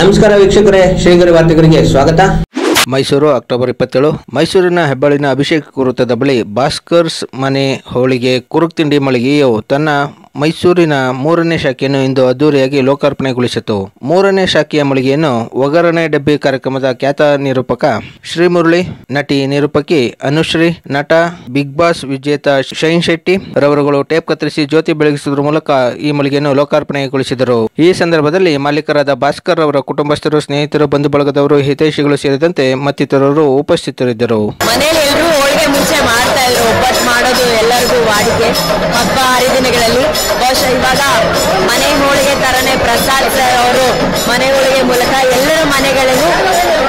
ನಮಸ್ಕಾರ ವೀಕ್ಷಕರೇ, ಶ್ರೀಗರಿ ವಾರ್ತೆಗರಿಗೆ ಸ್ವಾಗತ. ಮೈಸೂರು, ಅಕ್ಟೋಬರ್ ಇಪ್ಪತ್ತೇಳು. ಮೈಸೂರಿನ ಹೆಬ್ಬಾಳಿನ ಅಭಿಷೇಕ್ ವೃತ್ತದ ಬಳಿ ಭಾಸ್ಕರ್ಸ್ ಮನೆ ಹೋಳಿಗೆ ಕುರುಕ್ ತಿಂಡಿ ಮಳಿಗೆಯು ತನ್ನ ಮೈಸೂರಿನ ಮೂರನೇ ಶಾಖೆಯನ್ನು ಇಂದು ಅದ್ದೂರಿಯಾಗಿ ಲೋಕಾರ್ಪಣೆಗೊಳಿಸಿತು. ಮೂರನೇ ಶಾಖೆಯ ಮಳಿಗೆಯನ್ನು ಒಗರಣೆ ಡಬ್ಬಿ ಕಾರ್ಯಕ್ರಮದ ಖ್ಯಾತ ನಿರೂಪಕ ಶ್ರೀಮುರಳಿ ನಟಿ ನಿರೂಪಕಿ ಅನುಶ್ರೀ, ನಟ ಬಿಗ್ ಬಾಸ್ ವಿಜೇತ ಶೈನ್ ಶೆಟ್ಟಿ ರವರುಗಳು ಟೇಪ್ ಕತ್ತರಿಸಿ ಜ್ಯೋತಿ ಬೆಳಗಿಸುವುದರ ಮೂಲಕ ಈ ಮಳಿಗೆಯನ್ನು ಲೋಕಾರ್ಪಣೆಗೊಳಿಸಿದರು. ಈ ಸಂದರ್ಭದಲ್ಲಿ ಮಾಲೀಕರಾದ ಭಾಸ್ಕರ್ ಅವರ ಕುಟುಂಬಸ್ಥರು, ಸ್ನೇಹಿತರು ಬಂಧು ಬಳಗದವರು ಹಿತೈಷಿಗಳು ಸೇರಿದಂತೆ ಮತ್ತಿತರರು ಉಪಸ್ಥಿತರಿದ್ದರು. ಮುಂಚೆ ಮಾಡ್ತಾ ಇದ್ರು. ಒಬ್ಬಟ್ಟು ಮಾಡೋದು ಎಲ್ಲರಿಗೂ ವಾಡಿಕೆ. ಹಬ್ಬ ಹರಿದಿನಗಳಲ್ಲಿ ಬಹುಶಃ ಇವಾಗ ಮನೆ ಹೋಳಿಗೆ ತರನೇ ಪ್ರಸಾದ್ ಸರ್ ಅವರು ಮನೆ ಹೋಳಿಗೆ ಮೂಲಕ ಎಲ್ಲರ ಮನೆಗಳಿಗೂ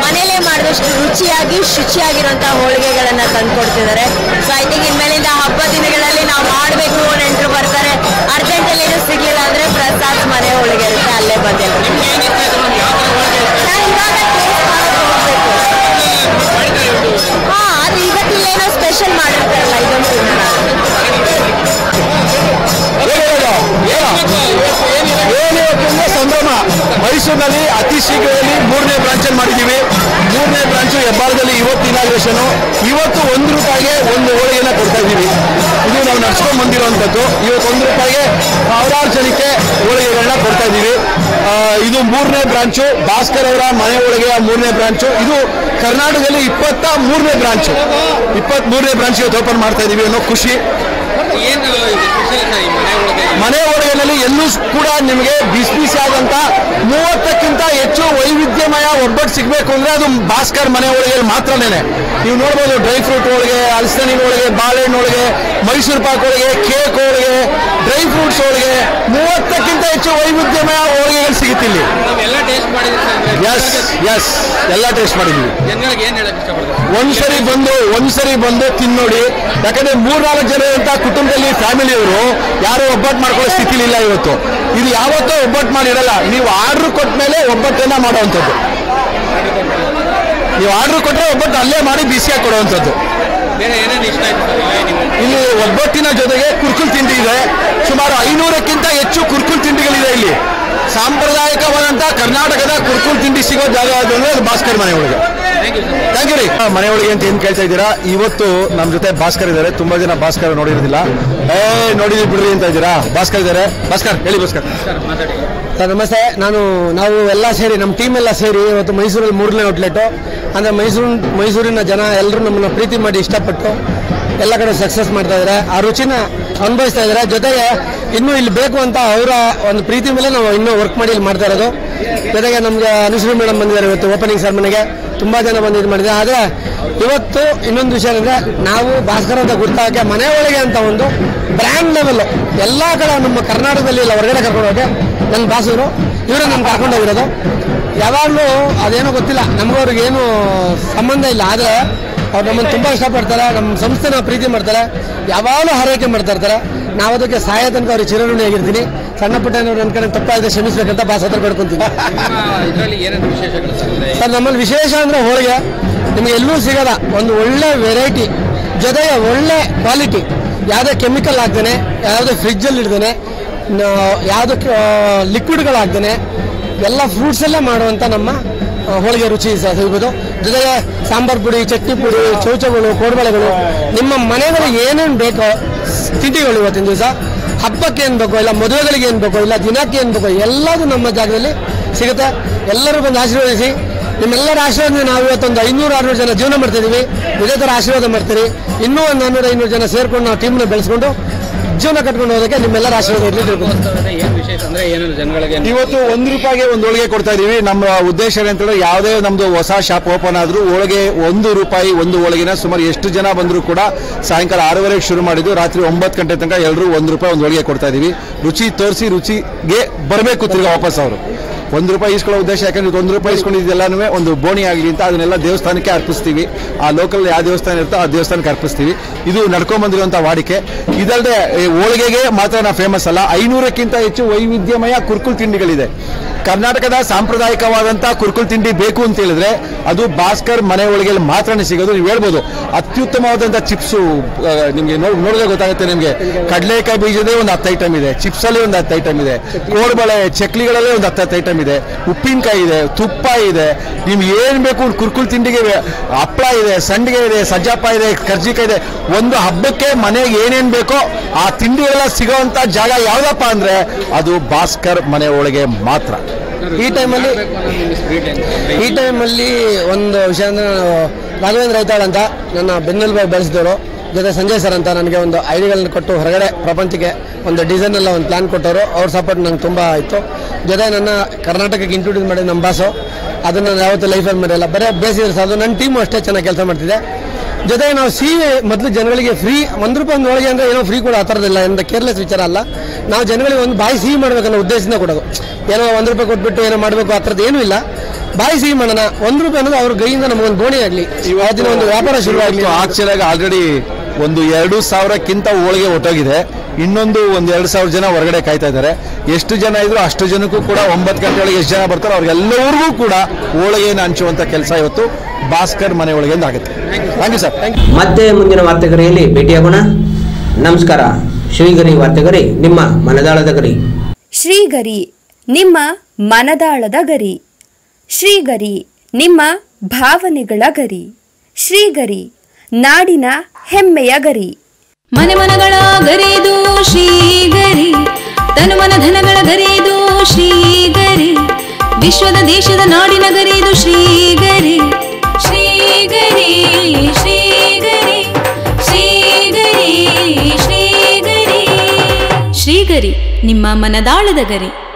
ಮನೆಯಲ್ಲೇ ಮಾಡಿದಷ್ಟು ರುಚಿಯಾಗಿ ಶುಚಿಯಾಗಿರುವಂತಹ ಹೋಳಿಗೆಗಳನ್ನ ತಂದ್ಕೊಡ್ತಿದ್ದಾರೆ. ಮೈಸೂರಿನಲ್ಲಿ ಅತಿ ಶೀಘ್ರದಲ್ಲಿ ಮೂರನೇ ಬ್ರಾಂಚಲ್ಲಿ ಮಾಡಿದ್ದೀವಿ. ಮೂರನೇ ಬ್ರಾಂಚು ಹೆಬ್ಬಾಳದಲ್ಲಿ ಇವತ್ತು ಇನಾಗ್ರೇಷನ್ ಇವತ್ತು ಒಂದು ರೂಪಾಯಿಗೆ ಒಂದು ಹೋಳಿಗೆನ ಕೊಡ್ತಾ ಇದ್ದೀವಿ. ಇದು ನಾವು ನಡ್ಸ್ಕೊಂಡು ಬಂದಿರುವಂಥದ್ದು ಇವತ್ತು ಒಂದು ರೂಪಾಯಿಗೆ ಸಾವಿರಾರು ಜನಕ್ಕೆ ಹೋಳಿಗೆಗಳನ್ನ ಕೊಡ್ತಾ ಇದ್ದೀವಿ. ಇದು ಮೂರನೇ ಬ್ರಾಂಚು ಭಾಸ್ಕರ್ ಅವರ ಮನೆ ಹೋಳಿಗೆಯ ಮೂರನೇ ಬ್ರಾಂಚು ಇದು ಕರ್ನಾಟಕದಲ್ಲಿ ಇಪ್ಪತ್ತ ಮೂರನೇ ಬ್ರಾಂಚು ಇಪ್ಪತ್ತ್ ಮೂರನೇ ಬ್ರಾಂಚ್ ಇವತ್ತು ಓಪನ್ ಮಾಡ್ತಾ ಇದ್ದೀವಿ ಅನ್ನೋ ಖುಷಿ. ಮನೆ ಒಳಗಿನಲ್ಲಿ ಎಲ್ಲೂ ಕೂಡ ನಿಮಗೆ ಬಿಸಿ ಬಿಸಿ ಆದಂತ ಮೂವತ್ತಕ್ಕಿಂತ ಹೆಚ್ಚು ವೈವಿಧ್ಯಮಯ ಒಬ್ಬಟ್ಟು ಸಿಗಬೇಕು ಅಂದ್ರೆ ಅದು ಭಾಸ್ಕರ್ ಮನೆ ಒಳಗೆ ಮಾತ್ರನೇ ನೀವು ನೋಡ್ಬೋದು ಡ್ರೈ ಫ್ರೂಟ್ ಒಳಗೆ ಅಲ್ಸನಿ ಒಳಗೆ ಬಾಳೆಹಣ್ಣು ಒಳಗೆ ಮೈಸೂರು ಪಾಕ್ ಒಳಗೆ ಕೇಕ್ ಒಳಗೆ ಡ್ರೈ ಫ್ರೂಟ್ಸ್ ಒಳಗೆ ಮೂವತ್ತಕ್ಕಿಂತ ಹೆಚ್ಚು ವೈವಿಧ್ಯಮಯ ಹೋಳಿಗೆಗಳು ಸಿಗುತ್ತಿಲ್ಲಿ ಎಸ್ ಎಸ್ ಎಲ್ಲ ಟೇಸ್ಟ್ ಮಾಡಿದ್ವಿ ಒಂದ್ಸರಿ ಬಂದು ಒಂದ್ಸರಿ ಬಂದು ತಿನ್ನೋಡಿ. ಯಾಕಂದ್ರೆ ಮೂರ್ನಾಲ್ಕು ಜನ ಅಂತ ಕುಟುಂಬದಲ್ಲಿ ಫ್ಯಾಮಿಲಿಯವರು ಯಾರು ಒಬ್ಬಟ್ಟು ಮಾಡ್ಕೊಳ್ಳೋ ಸ್ಥಿತಿಲಿ ಇಲ್ಲ ಇವತ್ತು. ಇದು ಯಾವತ್ತೂ ಒಬ್ಬಟ್ಟು ಮಾಡಿರಲ್ಲ. ನೀವು ಆರ್ಡರ್ ಕೊಟ್ಟ ಮೇಲೆ ಒಬ್ಬಟ್ಟನ್ನ ಮಾಡುವಂಥದ್ದು. ನೀವು ಆರ್ಡರ್ ಕೊಟ್ಟರೆ ಒಬ್ಬಟ್ಟು ಅಲ್ಲೇ ಮಾಡಿ ಬಿಸಿಯಾಗಿ ಕೊಡುವಂಥದ್ದು. ಇಲ್ಲಿ ಒಬ್ಬಟ್ಟಿನ ಜೊತೆಗೆ ಕುರ್ಕುಲ್ ತಿಂಡಿ ಇದೆ. ಸುಮಾರು ಐನೂರಕ್ಕಿಂತ ಹೆಚ್ಚು ಕುರ್ಕುಲ್ ತಿಂಡಿಗಳಿದೆ ಇಲ್ಲಿ. ಸಾಂಪ್ರದಾಯಿಕವಾದಂತಹ ಕರ್ನಾಟಕದ ಕುರ್ಕುಲ್ ತಿಂಡಿ ಸಿಗೋ ಜಾಗ ಅದು ಅಂದ್ರೆ ಅದು ಭಾಸ್ಕರ್ ಮನೆ ಒಳಗೆ. ಥ್ಯಾಂಕ್ ಯು ರೀ ಮನೆ ಒಳಗೆ ಅಂತ ಏನ್ ಕೇಳ್ತಾ ಇದ್ದೀರಾ? ಇವತ್ತು ನಮ್ಮ ಜೊತೆ ಭಾಸ್ಕರ್ ಇದ್ದಾರೆ. ತುಂಬಾ ಜನ ಭಾಸ್ಕರ್ ನೋಡಿರೋದಿಲ್ಲ. ಏ ನೋಡಿದ್ವಿ ಬಿಡ್ರಿ ಅಂತ ಇದ್ದೀರಾ? ಭಾಸ್ಕರ್ ಇದ್ದಾರೆ. ಭಾಸ್ಕರ್ ಹೇಳಿ ಭಾಸ್ಕರ್. ಸರ್ ನಮಸ್ತೆ. ನಾನು ನಾವು ಎಲ್ಲ ಸೇರಿ ನಮ್ಮ ಟೀಮ್ ಎಲ್ಲ ಸೇರಿ ಇವತ್ತು ಮೈಸೂರಲ್ಲಿ ಮೂರನೇ ಔಟ್ಲೆಟ್ ಅಂದರೆ ಮೈಸೂರು ಮೈಸೂರಿನ ಜನ ಎಲ್ಲರೂ ನಮ್ಮನ್ನ ಪ್ರೀತಿ ಮಾಡಿ ಇಷ್ಟಪಟ್ಟು ಎಲ್ಲ ಕಡೆ ಸಕ್ಸಸ್ ಮಾಡ್ತಾ ಇದ್ದಾರೆ. ಆ ರುಚಿನ ಅನುಭವಿಸ್ತಾ ಇದ್ದಾರೆ. ಜೊತೆಗೆ ಇನ್ನೂ ಇಲ್ಲಿ ಬೇಕು ಅಂತ ಅವರ ಒಂದು ಪ್ರೀತಿ ಮೇಲೆ ನಾವು ಇನ್ನೂ ವರ್ಕ್ ಮಾಡಿ ಇಲ್ಲಿ ಮಾಡ್ತಾ ಇರೋದು. ಜೊತೆಗೆ ನಮಗೆ ಅನುಶ್ರೀ ಮೇಡಮ್ ಬಂದಿದ್ದಾರೆ ಇವತ್ತು ಓಪನಿಂಗ್ ಸೆರೆಮನಿಗೆ ತುಂಬ ಜನ ಬಂದು ಇದು ಮಾಡಿದೆ ಆದರೆ ಇವತ್ತು ಇನ್ನೊಂದು ವಿಷಯ ಅಂದರೆ ನಾವು ಭಾಸ್ಕರ್ ಅಂತ ಮನೆ ಒಳಗೆ ಅಂತ ಒಂದು ಬ್ರ್ಯಾಂಡ್ ಲೆವೆಲ್ ಎಲ್ಲ ಕಡೆ ನಮ್ಮ ಕರ್ನಾಟಕದಲ್ಲಿ ಇಲ್ಲ ಹೊರಗಡೆ ಕರ್ಕೊಂಡು ಹೋಗಿ ನನ್ನ ಭಾಸರು ಇವರು ನಮ್ಗೆ ಕರ್ಕೊಂಡು ಯಾವಾಗಲೂ ಅದೇನೋ ಗೊತ್ತಿಲ್ಲ. ನಮಗವ್ರಿಗೆ ಏನು ಸಂಬಂಧ ಇಲ್ಲ. ಆದರೆ ಅವ್ರು ನಮ್ಮನ್ನು ತುಂಬ ಇಷ್ಟಪಡ್ತಾರೆ ನಮ್ಮ ಸಂಸ್ಥೆನ ಪ್ರೀತಿ ಮಾಡ್ತಾರೆ ಯಾವಾಗಲೂ ಹಾರೈಕೆ ಮಾಡ್ತಾ ಇರ್ತಾರೆ. ನಾವು ಅದಕ್ಕೆ ಸಹಾಯ ತನಕ ಅವ್ರಿಗೆ ಚಿರಋಣಿ ಆಗಿರ್ತೀನಿ. ಸಣ್ಣ ಪುಟ್ಟ ನನ್ನ ಕಡೆ ತಪ್ಪಾಗಿದೆ ಕ್ಷಮಿಸ್ಬೇಕಂತ ಬಾಸ್ ಹತ್ರ ಪಡ್ಕೊತೀನಿ. ಸರ್ ನಮ್ಮಲ್ಲಿ ವಿಶೇಷ ಅಂದರೆ ಹೋಳಿಗೆ. ನಿಮಗೆ ಎಲ್ಲೂ ಸಿಗಲ್ಲ ಒಂದು ಒಳ್ಳೆ ವೆರೈಟಿ ಜೊತೆಗೆ ಒಳ್ಳೆ ಕ್ವಾಲಿಟಿ ಯಾವುದೇ ಕೆಮಿಕಲ್ ಹಾಕ್ದೇನೆ ಯಾವುದೇ ಫ್ರಿಜ್ಜಲ್ಲಿ ಇಡ್ತಾನೆ ಯಾವುದಕ್ಕೆ ಲಿಕ್ವಿಡ್ಗಳು ಹಾಕ್ದೇನೆ ಎಲ್ಲ ಫ್ರೂಟ್ಸಲ್ಲೇ ಮಾಡುವಂಥ ನಮ್ಮ ಹೋಳಿಗೆ ರುಚಿ ಸಿಗ್ಬೋದು. ಜೊತೆಗೆ ಸಾಂಬಾರ್ ಪುಡಿ, ಚಟ್ನಿ ಪುಡಿ ಚೌಚಗಳು ಕೋಡ್ಬಳೆಗಳು, ನಿಮ್ಮ ಮನೆಯಲ್ಲಿ ಏನೇನು ಬೇಕೋ ತಿಂಡಿಗಳು ಇವತ್ತಿನ ದಿವಸ, ಹಬ್ಬಕ್ಕೆ ಏನು ಬೇಕೋ ಇಲ್ಲ ಮದುವೆಗಳಿಗೆ ಏನು ಬೇಕೋ ಇಲ್ಲ ದಿನಕ್ಕೆ ಏನು ಬೇಕೋ ಎಲ್ಲದೂ ನಮ್ಮ ಜಾಗದಲ್ಲಿ ಸಿಗುತ್ತೆ. ಎಲ್ಲರೂ ಬಂದು ಆಶೀರ್ವದಿಸಿ. ನಿಮ್ಮೆಲ್ಲರ ಆಶೀರ್ವಾದ ನಾವು ಇವತ್ತೊಂದು ಐನೂರು, ಆರುನೂರು ಜನ ಜೀವನ ಮಾಡ್ತಿದ್ದೀವಿ ಇದೇ ಥರ ಆಶೀರ್ವಾದ ಮಾಡ್ತೀರಿ. ಇನ್ನೂ ಒಂದು ನಾನ್ನೂರು ಐನೂರು ಜನ ಸೇರಿಕೊಂಡು ನಾವು ಟೀಮ್ನ ಬೆಳೆಸ್ಕೊಂಡು ಜೀವನ ಕಟ್ಕೊಂಡು ಹೋಗೋದಕ್ಕೆ ನಿಮ್ಮೆಲ್ಲರ ಆಶೀರ್ವಾದ ಇರಲಿ ತಿಳ್ಕೊಂಡು ಇವತ್ತು ಒಂದು ರೂಪಾಯಿಗೆ ಒಂದು ಹೋಳಿಗೆ ಕೊಡ್ತಾ ಇದೀವಿ. ನಮ್ಮ ಉದ್ದೇಶ ಏನಂತಂದ್ರೆ ಯಾವುದೇ ನಮ್ದು ಹೊಸ ಶಾಪ್ ಓಪನ್ ಆದ್ರೂ ಹೋಳಿಗೆ ಒಂದು ರೂಪಾಯಿ ಒಂದು ಹೋಳಿಗೆನ ಸುಮಾರು ಎಷ್ಟು ಜನ ಬಂದರೂ ಕೂಡ ಸಾಯಂಕಾಲ ಆರೂವರೆಗೆ ಶುರು ಮಾಡಿದ್ದು ರಾತ್ರಿ ಒಂಬತ್ತು ಗಂಟೆ ತನಕ ಎಲ್ಲರೂ ಒಂದು ರೂಪಾಯಿ ಒಂದು ಹೋಳಿಗೆ ಕೊಡ್ತಾ ಇದೀವಿ. ರುಚಿ ತೋರಿಸಿ ರುಚಿಗೆ ಬರಬೇಕು ತಿರ್ಗಾ ವಾಪಸ್ ಅವರು. ಒಂದು ರೂಪಾಯಿ ಇಸ್ಕೊಳ್ಳೋ ಉದ್ದೇಶ, ಯಾಕಂದ್ರೆ ಒಂದು ರೂಪಾಯಿ ಇಸ್ಕೊಂಡಿದ್ದೆಲ್ಲನೂ ಒಂದು ಬೋಣಿ ಆಗಲಿ ಅಂತ ಅದನ್ನೆಲ್ಲ ದೇವಸ್ಥಾನಕ್ಕೆ ಅರ್ಪಿಸ್ತೀವಿ. ಆ ಲೋಕಲ್ ಯಾವ ದೇವಸ್ಥಾನ ಇರುತ್ತೋ ಆ ದೇವಸ್ಥಾನಕ್ಕೆ ಅರ್ಪಿಸ್ತೀವಿ. ಇದು ನಡ್ಕೊಂಡ್ ಬಂದಿರುವಂತ ವಾಡಿಕೆ. ಇದಲ್ಲದೆ ಹೋಳಿಗೆಗೆ ಮಾತ್ರ ನಾವು ಫೇಮಸ್ ಅಲ್ಲ. ಐನೂರಕ್ಕಿಂತ ಹೆಚ್ಚು ವೈವಿಧ್ಯಮಯ ಕುರ್ಕುಲ್ ತಿಂಡಿಗಳಿದೆ. ಕರ್ನಾಟಕದ ಸಾಂಪ್ರದಾಯಿಕವಾದಂತ ಕುರ್ಕುಲ್ ತಿಂಡಿ ಬೇಕು ಅಂತ ಹೇಳಿದ್ರೆ ಅದು ಭಾಸ್ಕರ್ ಮನೆ ಒಳಗೆ ಮಾತ್ರನೇ ಸಿಗೋದು ನೀವು ಹೇಳ್ಬೋದು. ಅತ್ಯುತ್ತಮವಾದಂತ ಚಿಪ್ಸು ನಿಮ್ಗೆ ನೋಡ್, ನೋಡಿದ್ರೆ ಗೊತ್ತಾಗುತ್ತೆ ನಿಮ್ಗೆ. ಕಡಲೆಕಾಯಿ ಬೀಜದೇ ಒಂದು ಹತ್ತು ಐಟಮ್ ಇದೆ. ಚಿಪ್ಸ್ ಅಲ್ಲಿ ಒಂದು ಹತ್ತು ಐಟಮ್ ಇದೆ. ಕೋಡ್ಬಳೆ, ಚಕ್ಲಿಗಳಲ್ಲೇ ಒಂದು ಹತ್ತು ಹತ್ತು ಐಟಮ್ ಇದೆ. ಉಪ್ಪಿನಕಾಯಿ ಇದೆ, ತುಪ್ಪ ಇದೆ. ನಿಮ್ಗೆ ಏನು ಬೇಕು ಕುರ್ಕುಲ್ ತಿಂಡಿಗೆ ಹಪ್ಪಳ ಇದೆ, ಸಂಡಿಗೆ ಇದೆ, ಸಜ್ಜಪ್ಪ ಇದೆ, ಕರ್ಜಿಕಾಯಿ ಇದೆ. ಒಂದು ಹಬ್ಬಕ್ಕೆ ಮನೆಗೆ ಏನೇನ್ ಬೇಕೋ ಆ ತಿಂಡಿಗಳೆಲ್ಲ ಸಿಗೋವಂಥ ಜಾಗ ಯಾವ್ದಪ್ಪ ಅಂದ್ರೆ ಅದು ಭಾಸ್ಕರ್ ಮನೆ ಒಳಗೆ ಮಾತ್ರ. ಈ ಟೈಮಲ್ಲಿ ಈ ಟೈಮಲ್ಲಿ ಒಂದು ವಿಷಯ ಅಂದ್ರೆ ನಾನು ರಾಘವೇಂದ್ರ ರೈತಾಳ್ ಅಂತ ನನ್ನ ಬೆನ್ನೆಲುಬಾಗಿ ಬೆಳೆಸಿದವರು ಜೊತೆ ಸಂಜಯ್ ಸರ್ ಅಂತ ನನಗೆ ಒಂದು ಐಡಿಯಾಗಳನ್ನ ಕೊಟ್ಟು ಹೊರಗಡೆ ಪ್ರಪಂಚಕ್ಕೆ ಒಂದು ಡಿಸೈನ್ ಎಲ್ಲ ಒಂದು ಪ್ಲಾನ್ ಕೊಟ್ಟವರು. ಅವ್ರ ಸಪೋರ್ಟ್ ನಂಗೆ ತುಂಬ ಇತ್ತು ಜೊತೆ ನನ್ನ ಕರ್ನಾಟಕಕ್ಕೆ ಇಂಟ್ರೊಡ್ಯೂಸ್ ಮಾಡಿದ ನಮ್ಮ ಬಾಸು ಅದನ್ನು ನಾನು ಯಾವತ್ತೂ ಲೈಫಲ್ಲಿ ಮರೆಯಲ್ಲ. ಬರೀ ಬೇಸಿದ್ರೆ ಸಾಕು ನನ್ನ ಟೀಮು ಅಷ್ಟೇ ಚೆನ್ನಾಗಿ ಕೆಲಸ ಮಾಡ್ತಿದೆ. ಜೊತೆಗೆ ನಾವು ಸಿಹಿ ಮೊದಲು ಜನಗಳಿಗೆ ಫ್ರೀ ಒಂದು ರೂಪಾಯಿ ಒಂದು ಹೋಳಿಗೆ ಅಂದರೆ ಏನೋ ಫ್ರೀ ಕೂಡ ಆ ಥರದಿಲ್ಲ ಎಂದ ಕೇರ್ಲೆಸ್ ವಿಚಾರ ಅಲ್ಲ. ನಾವು ಜನಗಳಿಗೆ ಒಂದು ಬಾಯಿ ಸಿಹಿ ಮಾಡ್ಬೇಕನ್ನೋ ಉದ್ದೇಶದಿಂದ ಕೊಡೋದು. ಏನೋ ಒಂದು ರೂಪಾಯಿ ಕೊಟ್ಬಿಟ್ಟು ಏನೋ ಮಾಡಬೇಕು ಆ ಥರದ್ದು ಏನೂ ಇಲ್ಲ. ಬಾಯಿ ಸಿಹಿ ಮಾಡೋಣ, ಒಂದು ರೂಪಾಯಿ ಅನ್ನೋದು ಅವ್ರ ಕೈಯಿಂದ ನಮಗೊಂದು ಬೋಣಿ ಆಗಲಿ. ಇವತ್ತಿನ ಒಂದು ವ್ಯಾಪಾರ ಶುರುವಾಗಲಿ. ಆಕ್ಚುಲಾಗಿ ಆಲ್ರೆಡಿ ಒಂದು ಎರಡು ಸಾವಿರಕ್ಕಿಂತ ಹೋಳಿಗೆ ಹೊಟ್ಟೋಗಿದೆ. ಇನ್ನೊಂದು ಒಂದು ಎರಡು ಸಾವಿರ ಜನ ಹೊರಗಡೆ ಕಾಯ್ತಾ ಇದ್ದಾರೆ. ಎಷ್ಟು ಜನ ಇದ್ರು ಅಷ್ಟು ಜನಕ್ಕೂ ಕೂಡ ಒಂಬತ್ತು ಗಂಟೆ ಒಳಗೆ ಎಷ್ಟು ಜನ ಬರ್ತಾರೋ ಅವ್ರಿಗೆಲ್ಲರಿಗೂ ಕೂಡ ಹೋಳಿಗೆಯನ್ನು ಹಂಚುವಂತ ಕೆಲಸ ಇವತ್ತು ಭಾಸ್ಕರ್ ಮನೆ ಒಳಗೆ ಆಗುತ್ತೆ. ಥ್ಯಾಂಕ್ ಯು ಸರ್ ಮತ್ತೆ ಮುಂದಿನ ವಾರ್ತೆಗರಿಯಲ್ಲಿ ಭೇಟಿಯಾಗೋಣ. ನಮಸ್ಕಾರ. ಶ್ರೀಗರಿ ವಾರ್ತೆಗರಿ ನಿಮ್ಮ ಮನದಾಳದ ಗರಿ. ಶ್ರೀಗರಿ ನಿಮ್ಮ ಮನದಾಳದ ಗರಿ. ಶ್ರೀಗರಿ ನಿಮ್ಮ ಭಾವನೆಗಳ ಗರಿ. ಶ್ರೀಗರಿ ನಾಡಿನ ಹೆಮ್ಮೆಯ ಗರಿ. ಮನೆ ಮನಗಳ ಗರಿದು ಶ್ರೀಗರಿ, ತನು ಧನಗಳ ಗರಿದು ಶ್ರೀಗರಿ, ವಿಶ್ವದ ದೇಶದ ನಾಡಿನ ಗರಿದು ಶ್ರೀಗರಿ. ಶ್ರೀಗರಿ ಶ್ರೀಗರಿ ಶ್ರೀಗರಿ ಶ್ರೀಗರಿ. ಶ್ರೀಗರಿ, ನಿಮ್ಮ ಮನದಾಳದ ಗರಿ.